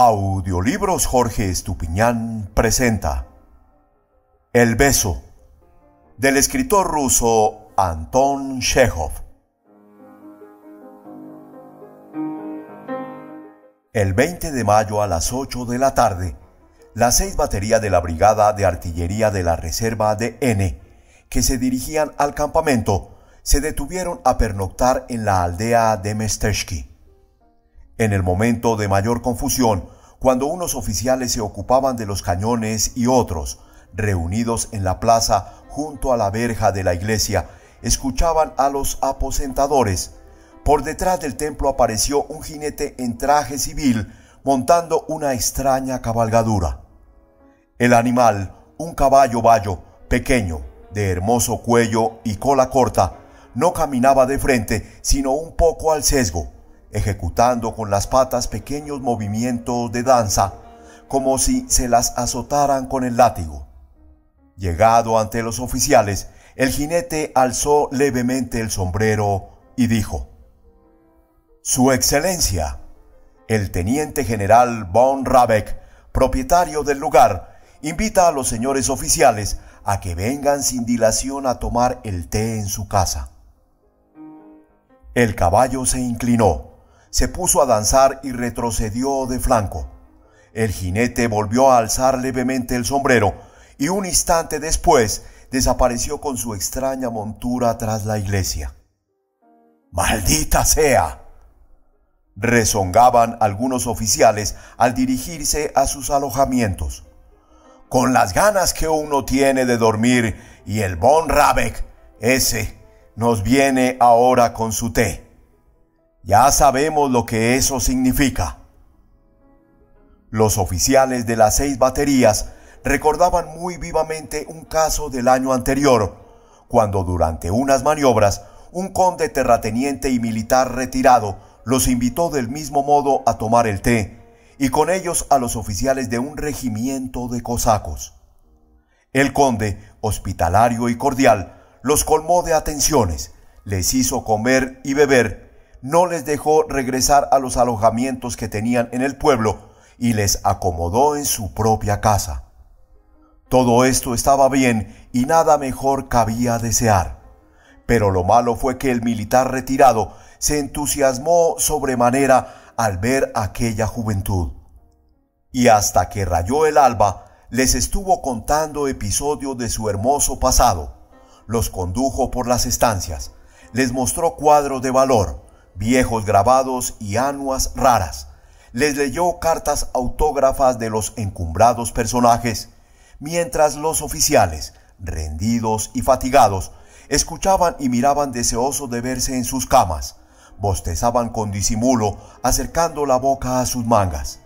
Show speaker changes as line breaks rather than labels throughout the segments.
Audiolibros Jorge Estupiñán presenta El beso del escritor ruso Anton Chekhov. El 20 de mayo a las 8 de la tarde, las seis baterías de la Brigada de Artillería de la Reserva de N, que se dirigían al campamento, se detuvieron a pernoctar en la aldea de Mesteshki. En el momento de mayor confusión, cuando unos oficiales se ocupaban de los cañones y otros, reunidos en la plaza junto a la verja de la iglesia, escuchaban a los aposentadores. Por detrás del templo apareció un jinete en traje civil montando una extraña cabalgadura. El animal, un caballo bayo, pequeño, de hermoso cuello y cola corta, no caminaba de frente, sino un poco al sesgo ejecutando con las patas pequeños movimientos de danza, como si se las azotaran con el látigo. Llegado ante los oficiales, el jinete alzó levemente el sombrero y dijo, Su Excelencia, el teniente general von Rabeck, propietario del lugar, invita a los señores oficiales a que vengan sin dilación a tomar el té en su casa. El caballo se inclinó se puso a danzar y retrocedió de flanco. El jinete volvió a alzar levemente el sombrero y un instante después desapareció con su extraña montura tras la iglesia. ¡Maldita sea! rezongaban algunos oficiales al dirigirse a sus alojamientos. Con las ganas que uno tiene de dormir y el Bon Rabeck, ese, nos viene ahora con su té. Ya sabemos lo que eso significa. Los oficiales de las seis baterías recordaban muy vivamente un caso del año anterior, cuando durante unas maniobras un conde terrateniente y militar retirado los invitó del mismo modo a tomar el té, y con ellos a los oficiales de un regimiento de cosacos. El conde, hospitalario y cordial, los colmó de atenciones, les hizo comer y beber, no les dejó regresar a los alojamientos que tenían en el pueblo y les acomodó en su propia casa. Todo esto estaba bien y nada mejor cabía desear. Pero lo malo fue que el militar retirado se entusiasmó sobremanera al ver aquella juventud. Y hasta que rayó el alba, les estuvo contando episodios de su hermoso pasado. Los condujo por las estancias, les mostró cuadros de valor, viejos grabados y anuas raras. Les leyó cartas autógrafas de los encumbrados personajes, mientras los oficiales, rendidos y fatigados, escuchaban y miraban deseosos de verse en sus camas, bostezaban con disimulo, acercando la boca a sus mangas.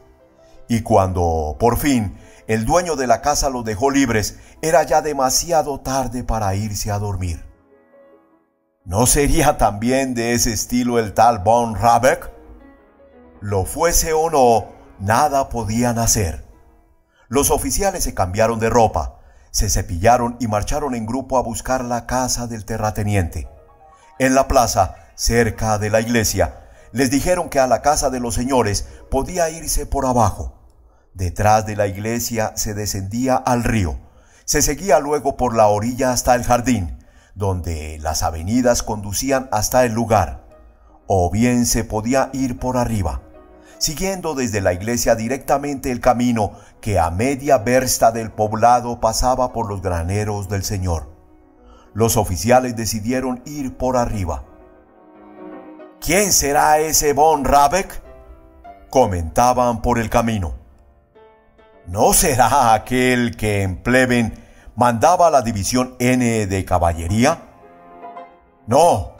Y cuando, por fin, el dueño de la casa los dejó libres, era ya demasiado tarde para irse a dormir. ¿No sería también de ese estilo el tal Von Rabeck? Lo fuese o no, nada podían hacer. Los oficiales se cambiaron de ropa, se cepillaron y marcharon en grupo a buscar la casa del terrateniente. En la plaza, cerca de la iglesia, les dijeron que a la casa de los señores podía irse por abajo. Detrás de la iglesia se descendía al río. Se seguía luego por la orilla hasta el jardín donde las avenidas conducían hasta el lugar, o bien se podía ir por arriba, siguiendo desde la iglesia directamente el camino que a media versta del poblado pasaba por los graneros del Señor. Los oficiales decidieron ir por arriba. ¿Quién será ese Von Rabeck? comentaban por el camino. ¿No será aquel que en Pleven mandaba la división N de caballería? No,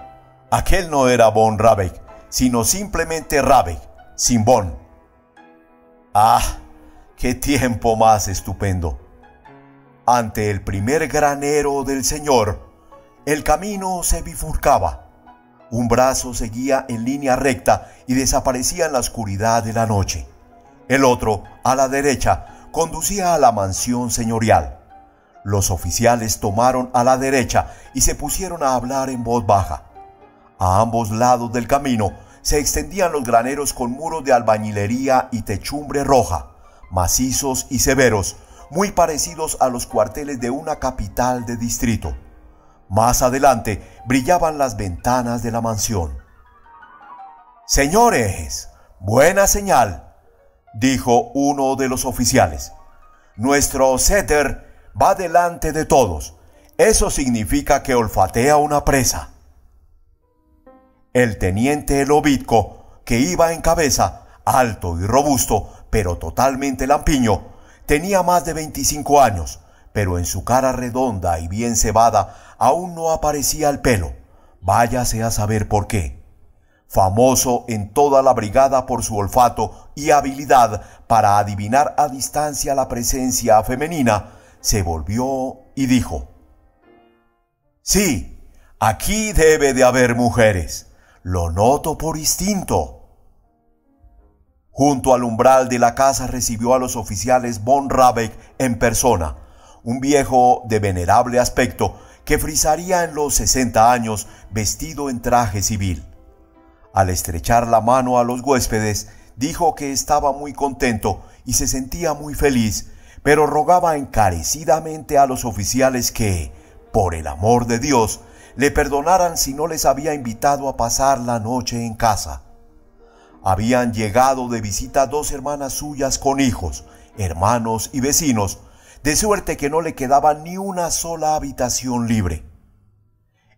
aquel no era Von Rabeck, sino simplemente Rabeck, sin Von. Ah, qué tiempo más estupendo. Ante el primer granero del Señor, el camino se bifurcaba. Un brazo seguía en línea recta y desaparecía en la oscuridad de la noche. El otro, a la derecha, conducía a la mansión señorial. Los oficiales tomaron a la derecha y se pusieron a hablar en voz baja. A ambos lados del camino se extendían los graneros con muros de albañilería y techumbre roja, macizos y severos, muy parecidos a los cuarteles de una capital de distrito. Más adelante brillaban las ventanas de la mansión. Señores, buena señal, dijo uno de los oficiales. Nuestro setter va delante de todos. Eso significa que olfatea una presa. El teniente Lobitko, que iba en cabeza, alto y robusto, pero totalmente lampiño, tenía más de 25 años, pero en su cara redonda y bien cebada aún no aparecía el pelo. Váyase a saber por qué. Famoso en toda la brigada por su olfato y habilidad para adivinar a distancia la presencia femenina, se volvió y dijo, Sí, aquí debe de haber mujeres. Lo noto por instinto. Junto al umbral de la casa recibió a los oficiales von Rabeck en persona, un viejo de venerable aspecto que frisaría en los 60 años vestido en traje civil. Al estrechar la mano a los huéspedes, dijo que estaba muy contento y se sentía muy feliz, pero rogaba encarecidamente a los oficiales que, por el amor de Dios, le perdonaran si no les había invitado a pasar la noche en casa. Habían llegado de visita dos hermanas suyas con hijos, hermanos y vecinos, de suerte que no le quedaba ni una sola habitación libre.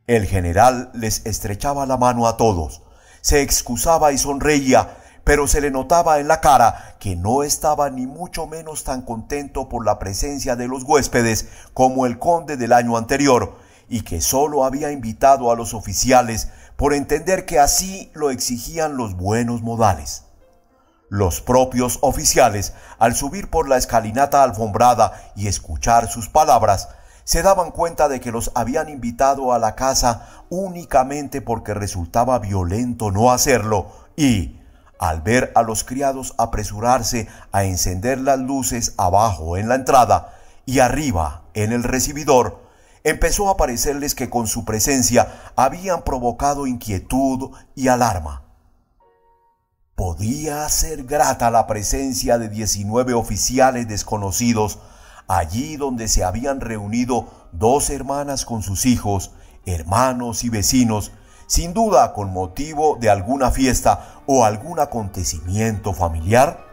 El general les estrechaba la mano a todos, se excusaba y sonreía, pero se le notaba en la cara que no estaba ni mucho menos tan contento por la presencia de los huéspedes como el conde del año anterior, y que sólo había invitado a los oficiales por entender que así lo exigían los buenos modales. Los propios oficiales, al subir por la escalinata alfombrada y escuchar sus palabras, se daban cuenta de que los habían invitado a la casa únicamente porque resultaba violento no hacerlo y, al ver a los criados apresurarse a encender las luces abajo en la entrada y arriba en el recibidor, empezó a parecerles que con su presencia habían provocado inquietud y alarma. Podía ser grata la presencia de 19 oficiales desconocidos allí donde se habían reunido dos hermanas con sus hijos, hermanos y vecinos, sin duda con motivo de alguna fiesta o algún acontecimiento familiar?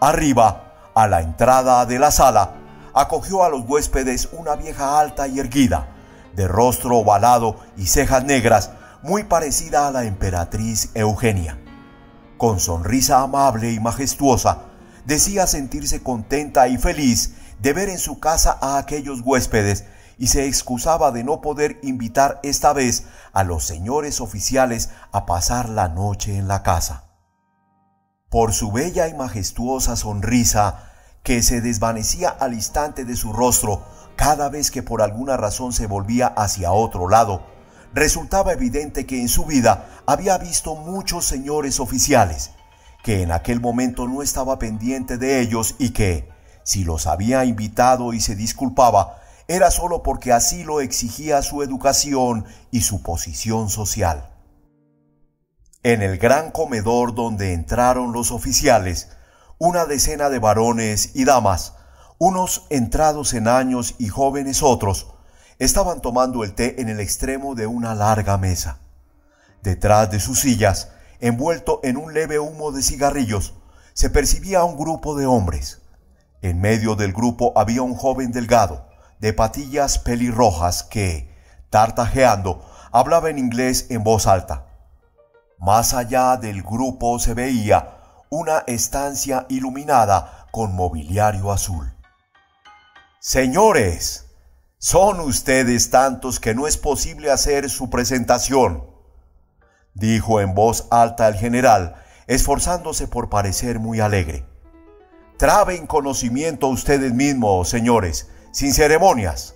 Arriba, a la entrada de la sala, acogió a los huéspedes una vieja alta y erguida, de rostro ovalado y cejas negras, muy parecida a la emperatriz Eugenia. Con sonrisa amable y majestuosa, decía sentirse contenta y feliz de ver en su casa a aquellos huéspedes y se excusaba de no poder invitar esta vez a los señores oficiales a pasar la noche en la casa. Por su bella y majestuosa sonrisa, que se desvanecía al instante de su rostro cada vez que por alguna razón se volvía hacia otro lado, resultaba evidente que en su vida había visto muchos señores oficiales, que en aquel momento no estaba pendiente de ellos y que, si los había invitado y se disculpaba, era solo porque así lo exigía su educación y su posición social. En el gran comedor donde entraron los oficiales, una decena de varones y damas, unos entrados en años y jóvenes otros, estaban tomando el té en el extremo de una larga mesa. Detrás de sus sillas, envuelto en un leve humo de cigarrillos, se percibía un grupo de hombres. En medio del grupo había un joven delgado, de patillas pelirrojas que, tartajeando, hablaba en inglés en voz alta. Más allá del grupo se veía una estancia iluminada con mobiliario azul. Señores, son ustedes tantos que no es posible hacer su presentación, dijo en voz alta el general, esforzándose por parecer muy alegre. Traben conocimiento ustedes mismos, señores, sin ceremonias.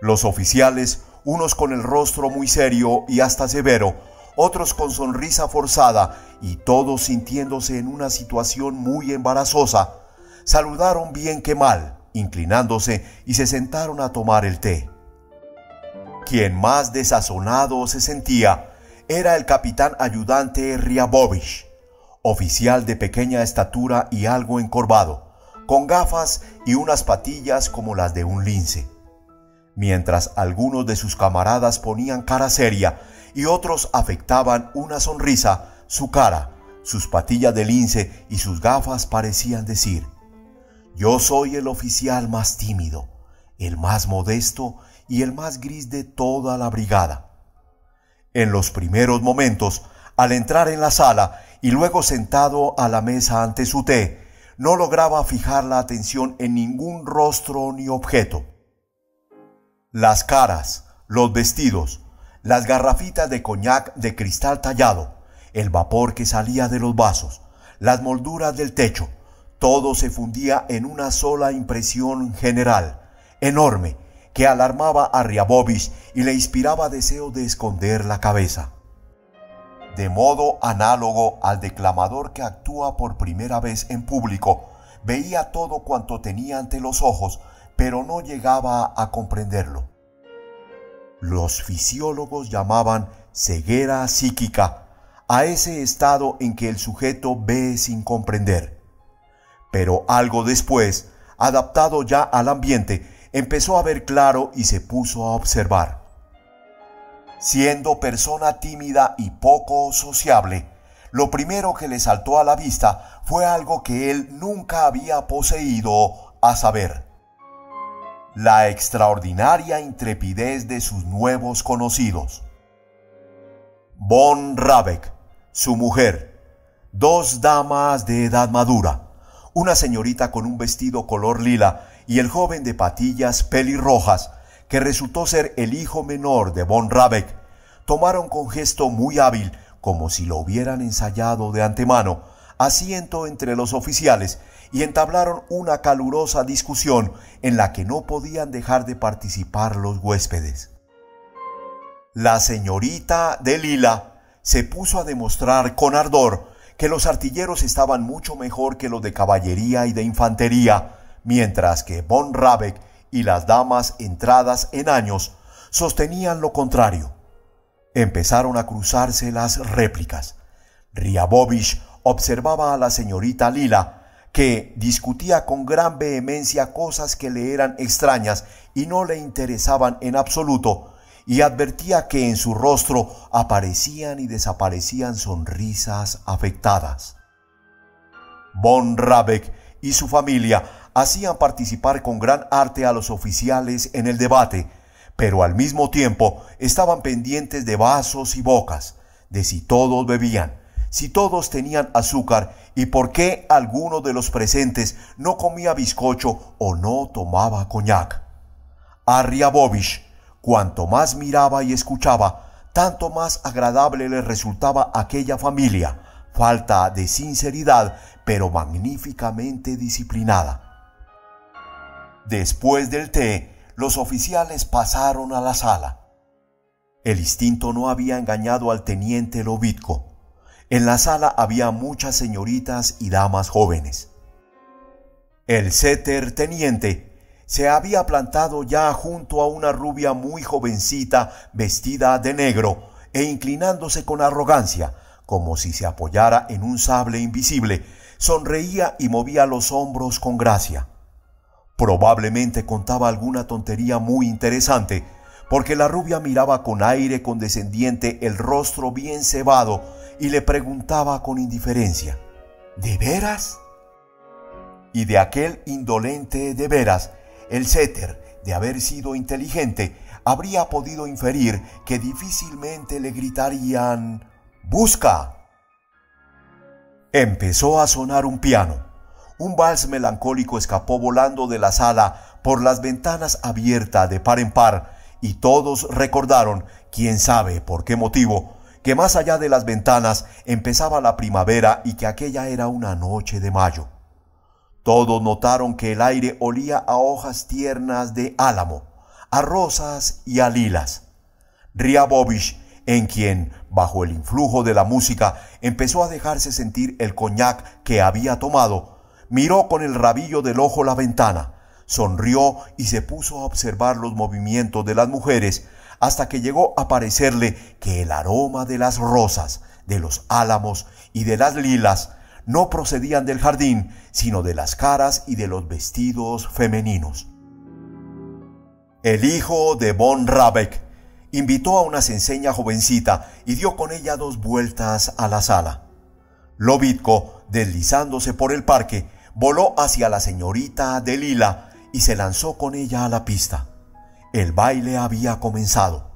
Los oficiales, unos con el rostro muy serio y hasta severo, otros con sonrisa forzada y todos sintiéndose en una situación muy embarazosa, saludaron bien que mal, inclinándose y se sentaron a tomar el té. quien más desazonado se sentía era el capitán ayudante Riabovich, oficial de pequeña estatura y algo encorvado, con gafas y unas patillas como las de un lince. Mientras algunos de sus camaradas ponían cara seria y otros afectaban una sonrisa, su cara, sus patillas de lince y sus gafas parecían decir, Yo soy el oficial más tímido, el más modesto y el más gris de toda la brigada. En los primeros momentos, al entrar en la sala y luego sentado a la mesa ante su té, no lograba fijar la atención en ningún rostro ni objeto. Las caras, los vestidos, las garrafitas de coñac de cristal tallado, el vapor que salía de los vasos, las molduras del techo, todo se fundía en una sola impresión general, enorme, que alarmaba a Riabovich y le inspiraba deseo de esconder la cabeza. De modo análogo al declamador que actúa por primera vez en público, veía todo cuanto tenía ante los ojos, pero no llegaba a comprenderlo. Los fisiólogos llamaban ceguera psíquica a ese estado en que el sujeto ve sin comprender. Pero algo después, adaptado ya al ambiente, empezó a ver claro y se puso a observar. Siendo persona tímida y poco sociable, lo primero que le saltó a la vista fue algo que él nunca había poseído, a saber, la extraordinaria intrepidez de sus nuevos conocidos. Von Rabeck, su mujer, dos damas de edad madura, una señorita con un vestido color lila y el joven de patillas pelirrojas, que resultó ser el hijo menor de von Rabeck, tomaron con gesto muy hábil, como si lo hubieran ensayado de antemano, asiento entre los oficiales y entablaron una calurosa discusión en la que no podían dejar de participar los huéspedes. La señorita de Lila se puso a demostrar con ardor que los artilleros estaban mucho mejor que los de caballería y de infantería, mientras que von Rabeck y las damas entradas en años sostenían lo contrario. Empezaron a cruzarse las réplicas. Riabovich observaba a la señorita Lila, que discutía con gran vehemencia cosas que le eran extrañas y no le interesaban en absoluto, y advertía que en su rostro aparecían y desaparecían sonrisas afectadas. Von Rabeck y su familia hacían participar con gran arte a los oficiales en el debate, pero al mismo tiempo estaban pendientes de vasos y bocas, de si todos bebían, si todos tenían azúcar y por qué alguno de los presentes no comía bizcocho o no tomaba coñac. A Riabovich, cuanto más miraba y escuchaba, tanto más agradable le resultaba aquella familia, falta de sinceridad, pero magníficamente disciplinada. Después del té, los oficiales pasaron a la sala. El instinto no había engañado al teniente Lobitko. En la sala había muchas señoritas y damas jóvenes. El seter teniente se había plantado ya junto a una rubia muy jovencita vestida de negro e inclinándose con arrogancia, como si se apoyara en un sable invisible, sonreía y movía los hombros con gracia. Probablemente contaba alguna tontería muy interesante, porque la rubia miraba con aire condescendiente el rostro bien cebado y le preguntaba con indiferencia, ¿De veras? Y de aquel indolente de veras, el setter, de haber sido inteligente, habría podido inferir que difícilmente le gritarían ¡Busca! Empezó a sonar un piano. Un vals melancólico escapó volando de la sala por las ventanas abiertas de par en par y todos recordaron, quién sabe por qué motivo, que más allá de las ventanas empezaba la primavera y que aquella era una noche de mayo. Todos notaron que el aire olía a hojas tiernas de álamo, a rosas y a lilas. Riabovich, en quien, bajo el influjo de la música, empezó a dejarse sentir el coñac que había tomado, miró con el rabillo del ojo la ventana, sonrió y se puso a observar los movimientos de las mujeres, hasta que llegó a parecerle que el aroma de las rosas, de los álamos y de las lilas no procedían del jardín, sino de las caras y de los vestidos femeninos. El hijo de Von Rabeck invitó a una sencilla jovencita y dio con ella dos vueltas a la sala. Lobitko, deslizándose por el parque, voló hacia la señorita de Lila y se lanzó con ella a la pista. El baile había comenzado.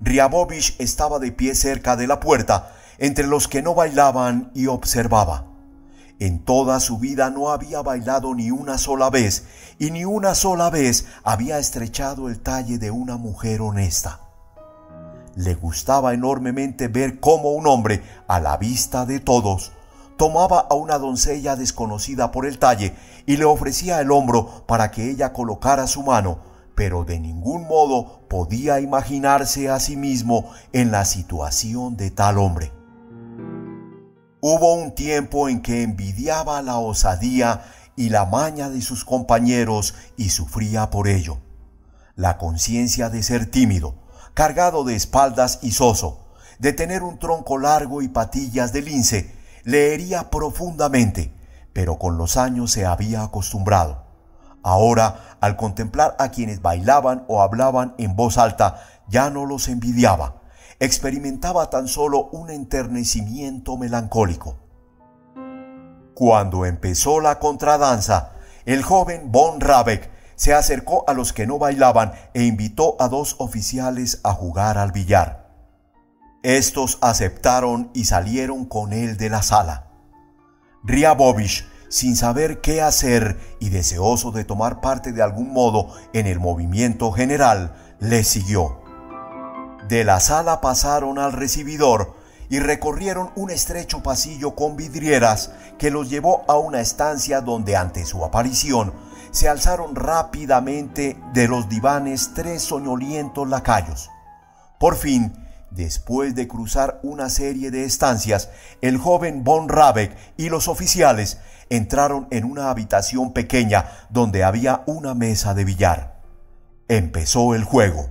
Riabovich estaba de pie cerca de la puerta, entre los que no bailaban y observaba. En toda su vida no había bailado ni una sola vez, y ni una sola vez había estrechado el talle de una mujer honesta. Le gustaba enormemente ver cómo un hombre, a la vista de todos, tomaba a una doncella desconocida por el talle y le ofrecía el hombro para que ella colocara su mano, pero de ningún modo podía imaginarse a sí mismo en la situación de tal hombre. Hubo un tiempo en que envidiaba la osadía y la maña de sus compañeros y sufría por ello. La conciencia de ser tímido, cargado de espaldas y soso, de tener un tronco largo y patillas de lince, le hería profundamente, pero con los años se había acostumbrado. Ahora, al contemplar a quienes bailaban o hablaban en voz alta, ya no los envidiaba, experimentaba tan solo un enternecimiento melancólico. Cuando empezó la contradanza, el joven Von Rabeck se acercó a los que no bailaban e invitó a dos oficiales a jugar al billar. Estos aceptaron y salieron con él de la sala. Riabovich, sin saber qué hacer y deseoso de tomar parte de algún modo en el movimiento general, le siguió. De la sala pasaron al recibidor y recorrieron un estrecho pasillo con vidrieras que los llevó a una estancia donde ante su aparición se alzaron rápidamente de los divanes tres soñolientos lacayos. Por fin, después de cruzar una serie de estancias, el joven Von Rabeck y los oficiales entraron en una habitación pequeña donde había una mesa de billar. Empezó el juego.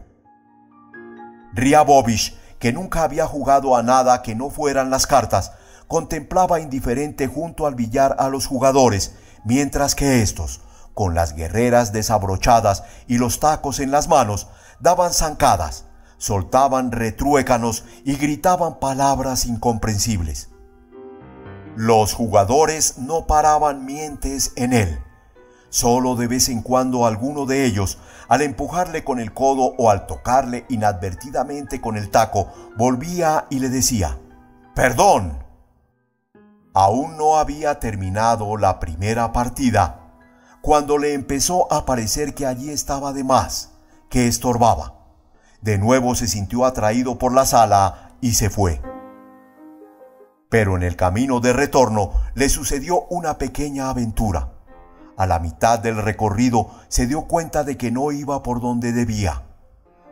Riabovich, que nunca había jugado a nada que no fueran las cartas, contemplaba indiferente junto al billar a los jugadores, mientras que éstos, con las guerreras desabrochadas y los tacos en las manos, daban zancadas, soltaban retruécanos y gritaban palabras incomprensibles. Los jugadores no paraban mientes en él. Solo de vez en cuando alguno de ellos, al empujarle con el codo o al tocarle inadvertidamente con el taco, volvía y le decía, Perdón. Aún no había terminado la primera partida cuando le empezó a parecer que allí estaba de más, que estorbaba. De nuevo se sintió atraído por la sala y se fue. Pero en el camino de retorno le sucedió una pequeña aventura. A la mitad del recorrido se dio cuenta de que no iba por donde debía.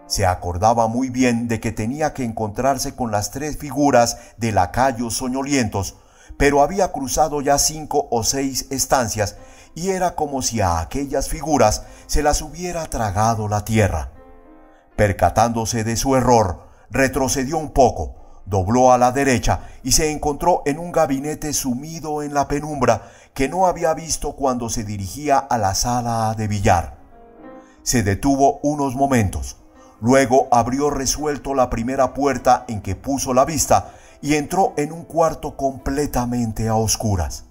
Se acordaba muy bien de que tenía que encontrarse con las tres figuras de lacayos soñolientos, pero había cruzado ya cinco o seis estancias y era como si a aquellas figuras se las hubiera tragado la tierra. Percatándose de su error, retrocedió un poco, dobló a la derecha y se encontró en un gabinete sumido en la penumbra que no había visto cuando se dirigía a la sala de billar. Se detuvo unos momentos, luego abrió resuelto la primera puerta en que puso la vista y entró en un cuarto completamente a oscuras.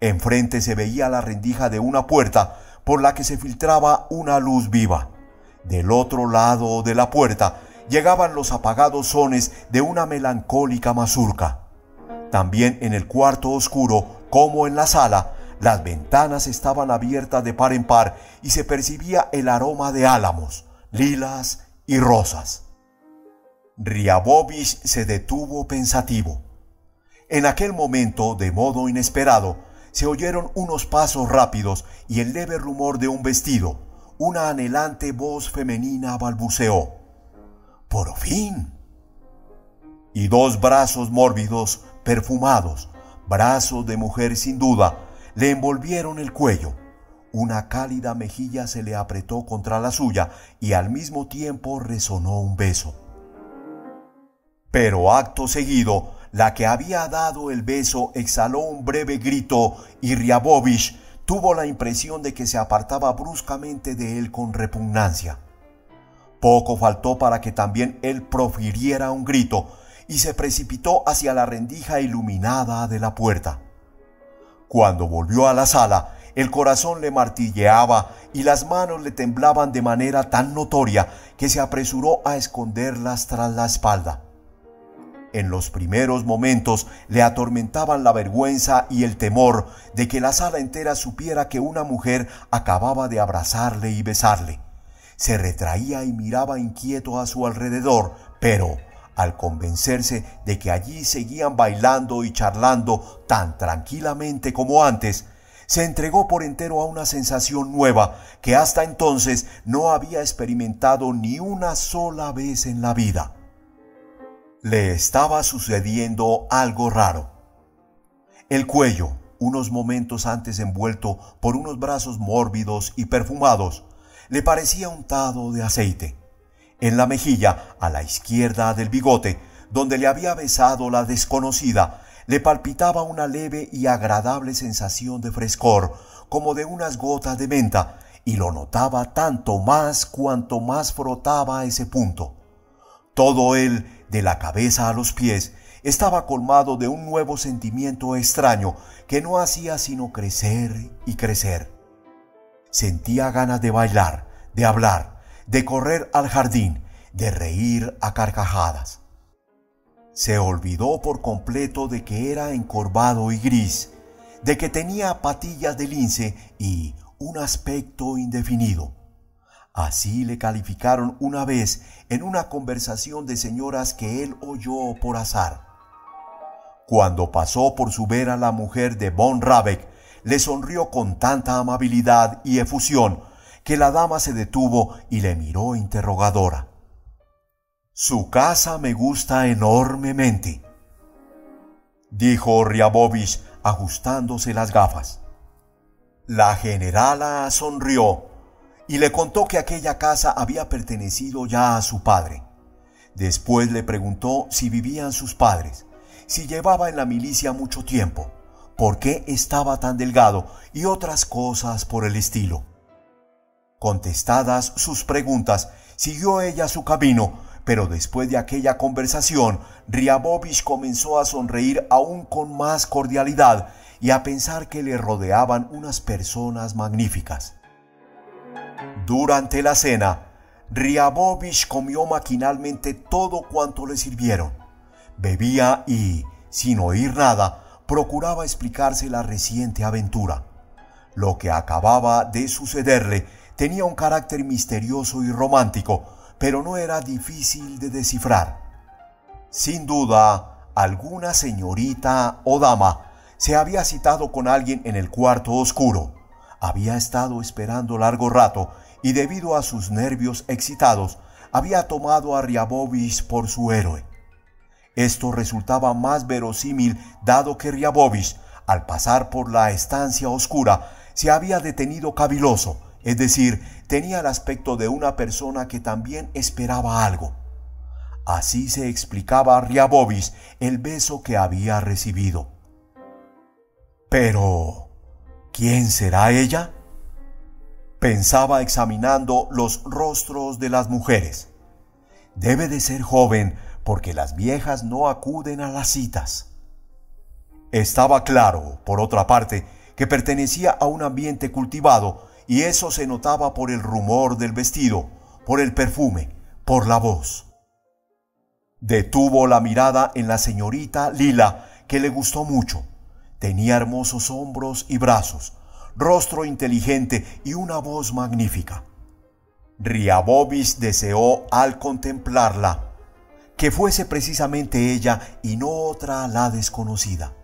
Enfrente se veía la rendija de una puerta por la que se filtraba una luz viva. Del otro lado de la puerta llegaban los apagados sones de una melancólica mazurca. También en el cuarto oscuro, como en la sala, las ventanas estaban abiertas de par en par y se percibía el aroma de álamos, lilas y rosas. Riabovich se detuvo pensativo. En aquel momento, de modo inesperado, se oyeron unos pasos rápidos y el leve rumor de un vestido. Una anhelante voz femenina balbuceó. Por fin. Y dos brazos mórbidos, perfumados, brazos de mujer sin duda, le envolvieron el cuello. Una cálida mejilla se le apretó contra la suya y al mismo tiempo resonó un beso. Pero acto seguido, la que había dado el beso exhaló un breve grito y Riabovich tuvo la impresión de que se apartaba bruscamente de él con repugnancia. Poco faltó para que también él profiriera un grito y se precipitó hacia la rendija iluminada de la puerta. Cuando volvió a la sala, el corazón le martilleaba y las manos le temblaban de manera tan notoria que se apresuró a esconderlas tras la espalda. En los primeros momentos le atormentaban la vergüenza y el temor de que la sala entera supiera que una mujer acababa de abrazarle y besarle. Se retraía y miraba inquieto a su alrededor, pero al convencerse de que allí seguían bailando y charlando tan tranquilamente como antes, se entregó por entero a una sensación nueva que hasta entonces no había experimentado ni una sola vez en la vida. Le estaba sucediendo algo raro. El cuello, unos momentos antes envuelto por unos brazos mórbidos y perfumados, le parecía untado de aceite. En la mejilla, a la izquierda del bigote, donde le había besado la desconocida, le palpitaba una leve y agradable sensación de frescor, como de unas gotas de menta, y lo notaba tanto más cuanto más frotaba ese punto. Todo él, de la cabeza a los pies, estaba colmado de un nuevo sentimiento extraño que no hacía sino crecer y crecer. Sentía ganas de bailar, de hablar, de correr al jardín, de reír a carcajadas. Se olvidó por completo de que era encorvado y gris, de que tenía patillas de lince y un aspecto indefinido. Así le calificaron una vez en una conversación de señoras que él oyó por azar. Cuando pasó por su vera la mujer de von Rabeck, le sonrió con tanta amabilidad y efusión que la dama se detuvo y le miró interrogadora. Su casa me gusta enormemente, dijo Riabovich ajustándose las gafas. La generala sonrió y le contó que aquella casa había pertenecido ya a su padre. Después le preguntó si vivían sus padres, si llevaba en la milicia mucho tiempo, por qué estaba tan delgado y otras cosas por el estilo. Contestadas sus preguntas, siguió ella su camino, pero después de aquella conversación, Riabovich comenzó a sonreír aún con más cordialidad y a pensar que le rodeaban unas personas magníficas. Durante la cena, Riabovich comió maquinalmente todo cuanto le sirvieron. Bebía y, sin oír nada, procuraba explicarse la reciente aventura. Lo que acababa de sucederle tenía un carácter misterioso y romántico, pero no era difícil de descifrar. Sin duda, alguna señorita o dama se había citado con alguien en el cuarto oscuro había estado esperando largo rato y debido a sus nervios excitados, había tomado a Riabovich por su héroe. Esto resultaba más verosímil dado que Riabovich, al pasar por la estancia oscura, se había detenido caviloso, es decir, tenía el aspecto de una persona que también esperaba algo. Así se explicaba a Riabovich el beso que había recibido. Pero, ¿Quién será ella? Pensaba examinando los rostros de las mujeres. Debe de ser joven porque las viejas no acuden a las citas. Estaba claro, por otra parte, que pertenecía a un ambiente cultivado y eso se notaba por el rumor del vestido, por el perfume, por la voz. Detuvo la mirada en la señorita Lila, que le gustó mucho. Tenía hermosos hombros y brazos, rostro inteligente y una voz magnífica. Riabobis deseó al contemplarla que fuese precisamente ella y no otra la desconocida.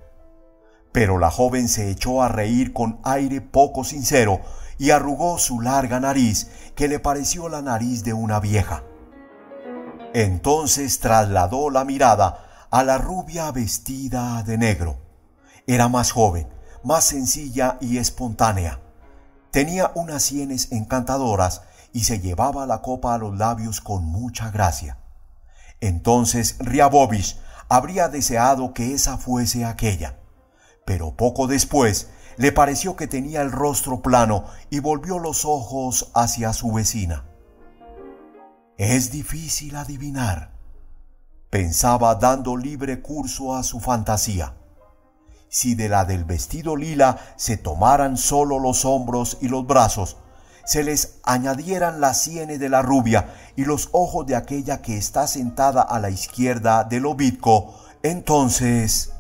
Pero la joven se echó a reír con aire poco sincero y arrugó su larga nariz, que le pareció la nariz de una vieja. Entonces trasladó la mirada a la rubia vestida de negro era más joven, más sencilla y espontánea. Tenía unas sienes encantadoras y se llevaba la copa a los labios con mucha gracia. Entonces Riabovich habría deseado que esa fuese aquella, pero poco después le pareció que tenía el rostro plano y volvió los ojos hacia su vecina. Es difícil adivinar, pensaba dando libre curso a su fantasía. Si de la del vestido lila se tomaran solo los hombros y los brazos, se les añadieran las sienes de la rubia y los ojos de aquella que está sentada a la izquierda del obispo, entonces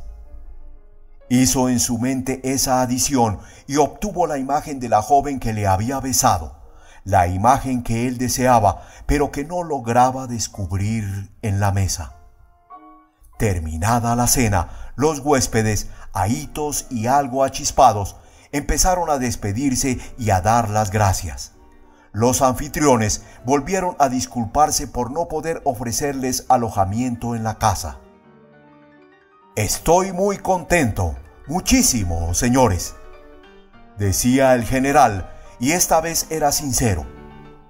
hizo en su mente esa adición y obtuvo la imagen de la joven que le había besado, la imagen que él deseaba, pero que no lograba descubrir en la mesa. Terminada la cena, los huéspedes, ahitos y algo achispados, empezaron a despedirse y a dar las gracias. Los anfitriones volvieron a disculparse por no poder ofrecerles alojamiento en la casa. Estoy muy contento, muchísimo, señores, decía el general, y esta vez era sincero,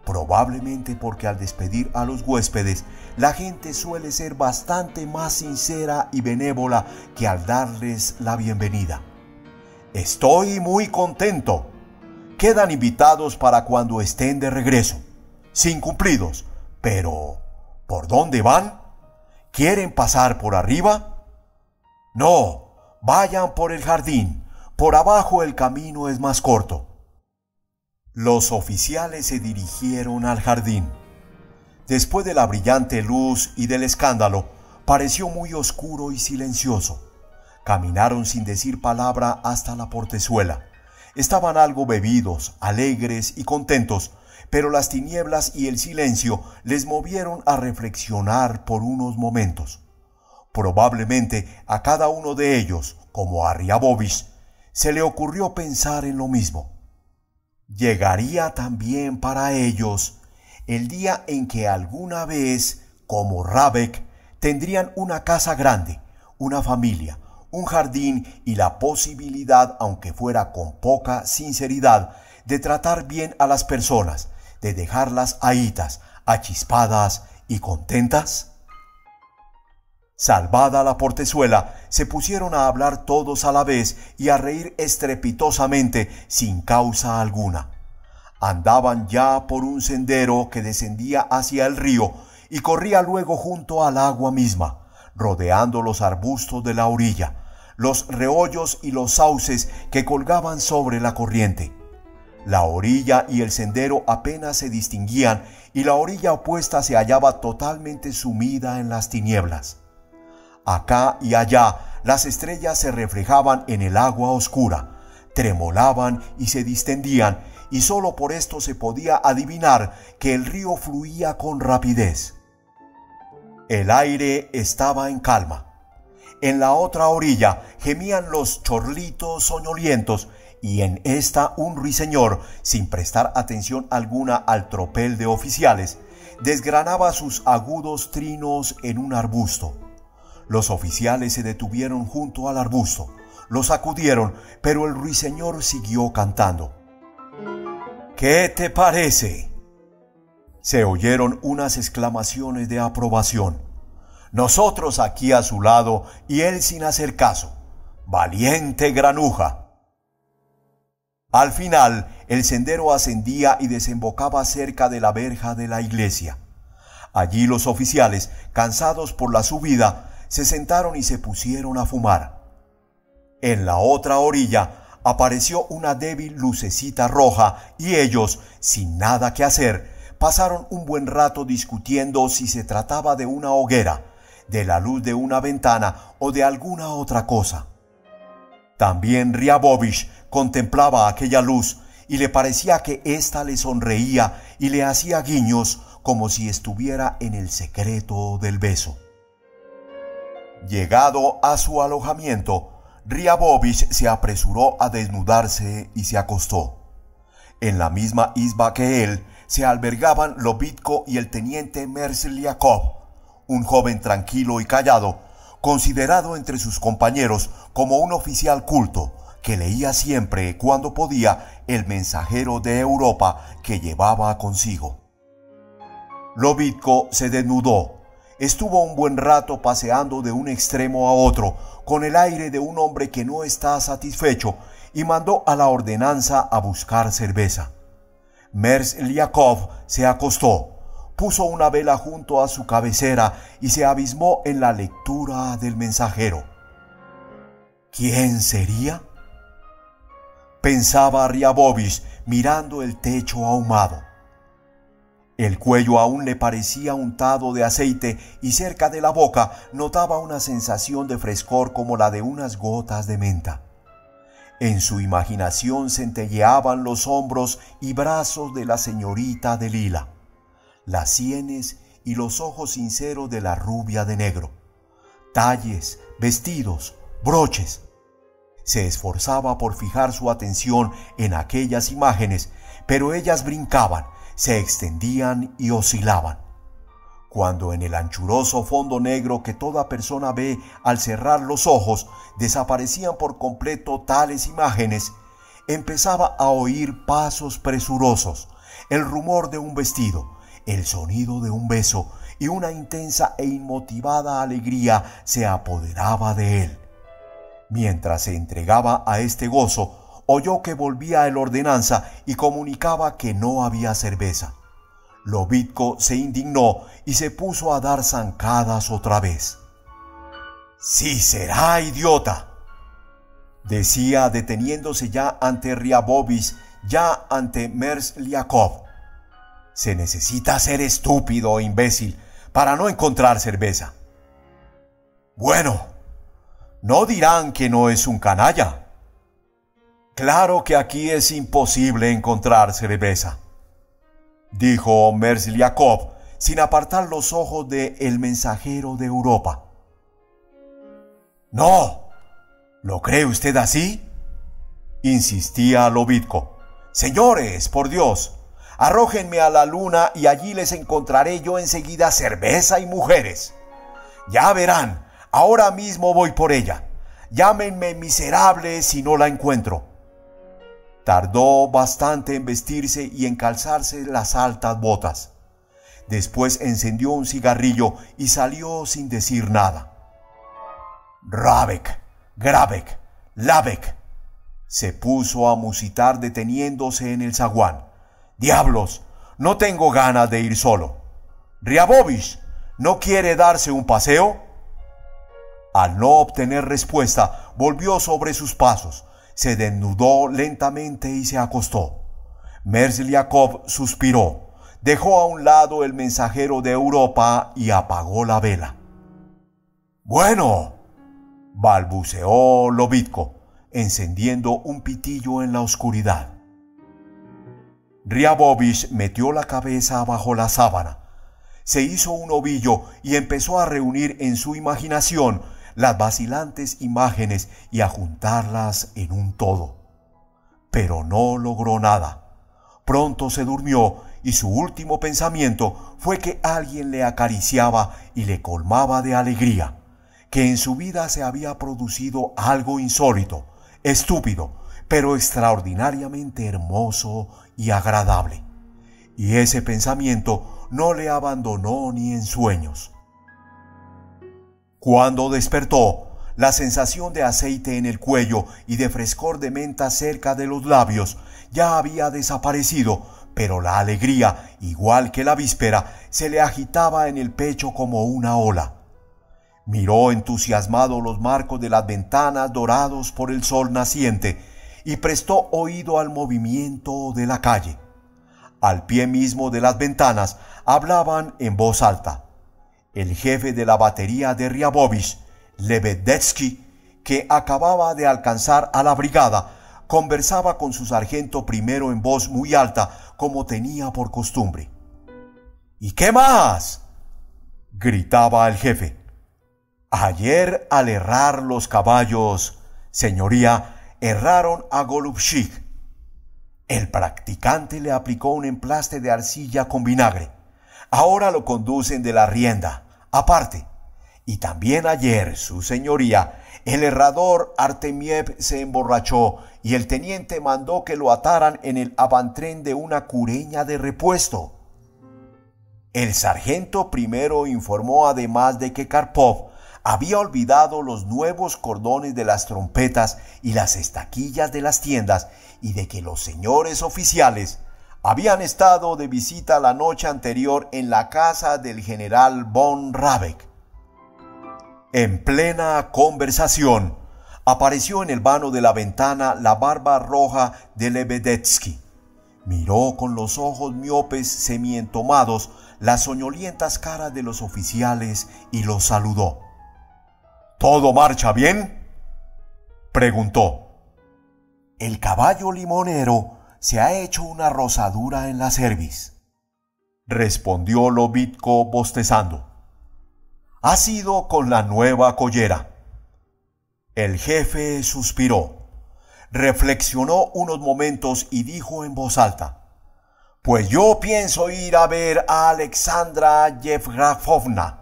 probablemente porque al despedir a los huéspedes, la gente suele ser bastante más sincera y benévola que al darles la bienvenida. Estoy muy contento. Quedan invitados para cuando estén de regreso, sin cumplidos, pero ¿por dónde van? ¿Quieren pasar por arriba? No, vayan por el jardín, por abajo el camino es más corto. Los oficiales se dirigieron al jardín. Después de la brillante luz y del escándalo, pareció muy oscuro y silencioso. Caminaron sin decir palabra hasta la portezuela. Estaban algo bebidos, alegres y contentos, pero las tinieblas y el silencio les movieron a reflexionar por unos momentos. Probablemente a cada uno de ellos, como a Riabovich, se le ocurrió pensar en lo mismo. Llegaría también para ellos el día en que alguna vez, como Rabeck, tendrían una casa grande, una familia, un jardín y la posibilidad, aunque fuera con poca sinceridad, de tratar bien a las personas, de dejarlas ahitas, achispadas y contentas? Salvada la portezuela, se pusieron a hablar todos a la vez y a reír estrepitosamente sin causa alguna. Andaban ya por un sendero que descendía hacia el río y corría luego junto al agua misma, rodeando los arbustos de la orilla, los reollos y los sauces que colgaban sobre la corriente. La orilla y el sendero apenas se distinguían y la orilla opuesta se hallaba totalmente sumida en las tinieblas. Acá y allá las estrellas se reflejaban en el agua oscura, tremolaban y se distendían, y sólo por esto se podía adivinar que el río fluía con rapidez. El aire estaba en calma. En la otra orilla gemían los chorlitos soñolientos y en esta un ruiseñor, sin prestar atención alguna al tropel de oficiales, desgranaba sus agudos trinos en un arbusto. Los oficiales se detuvieron junto al arbusto, lo sacudieron, pero el ruiseñor siguió cantando. ¿Qué te parece? Se oyeron unas exclamaciones de aprobación nosotros aquí a su lado y él sin hacer caso. Valiente granuja. Al final, el sendero ascendía y desembocaba cerca de la verja de la iglesia. Allí los oficiales, cansados por la subida, se sentaron y se pusieron a fumar. En la otra orilla apareció una débil lucecita roja y ellos, sin nada que hacer, pasaron un buen rato discutiendo si se trataba de una hoguera, de la luz de una ventana o de alguna otra cosa. También Riabovich contemplaba aquella luz y le parecía que ésta le sonreía y le hacía guiños como si estuviera en el secreto del beso. Llegado a su alojamiento, Riabovich se apresuró a desnudarse y se acostó. En la misma isba que él se albergaban Lobitko y el teniente Mersliakov, un joven tranquilo y callado, considerado entre sus compañeros como un oficial culto, que leía siempre cuando podía el mensajero de Europa que llevaba consigo. Lobitko se desnudó. Estuvo un buen rato paseando de un extremo a otro, con el aire de un hombre que no está satisfecho, y mandó a la ordenanza a buscar cerveza. Liakov se acostó, puso una vela junto a su cabecera y se abismó en la lectura del mensajero. ¿Quién sería? Pensaba Riabovich mirando el techo ahumado. El cuello aún le parecía untado de aceite y cerca de la boca notaba una sensación de frescor como la de unas gotas de menta. En su imaginación centelleaban los hombros y brazos de la señorita de lila, las sienes y los ojos sinceros de la rubia de negro, talles, vestidos, broches. Se esforzaba por fijar su atención en aquellas imágenes, pero ellas brincaban, se extendían y oscilaban. Cuando en el anchuroso fondo negro que toda persona ve al cerrar los ojos desaparecían por completo tales imágenes, empezaba a oír pasos presurosos, el rumor de un vestido, el sonido de un beso y una intensa e inmotivada alegría se apoderaba de él. Mientras se entregaba a este gozo, oyó que volvía el ordenanza y comunicaba que no había cerveza. Lobitko se indignó y se puso a dar zancadas otra vez. ¡Sí será idiota! decía deteniéndose ya ante Riabobis, ya ante Mersliakov. Se necesita ser estúpido o imbécil para no encontrar cerveza. Bueno, no dirán que no es un canalla. Claro que aquí es imposible encontrar cerveza, dijo Mersliakov sin apartar los ojos de el mensajero de Europa. No, ¿lo cree usted así? insistía Lobitko. Señores, por Dios, arrójenme a la luna y allí les encontraré yo enseguida cerveza y mujeres. Ya verán, ahora mismo voy por ella. Llámenme miserable si no la encuentro. Tardó bastante en vestirse y en calzarse las altas botas. Después encendió un cigarrillo y salió sin decir nada. Rabek, Grabek, Labek. Se puso a musitar deteniéndose en el zaguán. Diablos, no tengo ganas de ir solo. Riabovich, ¿no quiere darse un paseo? Al no obtener respuesta, volvió sobre sus pasos se desnudó lentamente y se acostó. Mersliakov suspiró, dejó a un lado el mensajero de Europa y apagó la vela. Bueno, balbuceó Lobitko, encendiendo un pitillo en la oscuridad. Riabovich metió la cabeza bajo la sábana, se hizo un ovillo y empezó a reunir en su imaginación las vacilantes imágenes y a juntarlas en un todo. Pero no logró nada. Pronto se durmió y su último pensamiento fue que alguien le acariciaba y le colmaba de alegría, que en su vida se había producido algo insólito, estúpido, pero extraordinariamente hermoso y agradable. Y ese pensamiento no le abandonó ni en sueños. Cuando despertó, la sensación de aceite en el cuello y de frescor de menta cerca de los labios ya había desaparecido, pero la alegría, igual que la víspera, se le agitaba en el pecho como una ola. Miró entusiasmado los marcos de las ventanas dorados por el sol naciente y prestó oído al movimiento de la calle. Al pie mismo de las ventanas hablaban en voz alta el jefe de la batería de Riabovich, Lebedetsky, que acababa de alcanzar a la brigada, conversaba con su sargento primero en voz muy alta, como tenía por costumbre. ¿Y qué más? gritaba el jefe. Ayer al errar los caballos, señoría, erraron a Golubchik. El practicante le aplicó un emplaste de arcilla con vinagre. Ahora lo conducen de la rienda aparte, Y también ayer, su señoría, el herrador Artemiev se emborrachó y el teniente mandó que lo ataran en el avantren de una cureña de repuesto. El sargento primero informó además de que Karpov había olvidado los nuevos cordones de las trompetas y las estaquillas de las tiendas y de que los señores oficiales habían estado de visita la noche anterior en la casa del general von Rabeck. En plena conversación, apareció en el vano de la ventana la barba roja de Lebedetsky. Miró con los ojos miopes semientomados las soñolientas caras de los oficiales y los saludó. ¿Todo marcha bien? preguntó. El caballo limonero se ha hecho una rosadura en la cerviz, respondió Lobitko bostezando ha sido con la nueva collera. El jefe suspiró, reflexionó unos momentos y dijo en voz alta, Pues yo pienso ir a ver a Alexandra Yevgrafovna.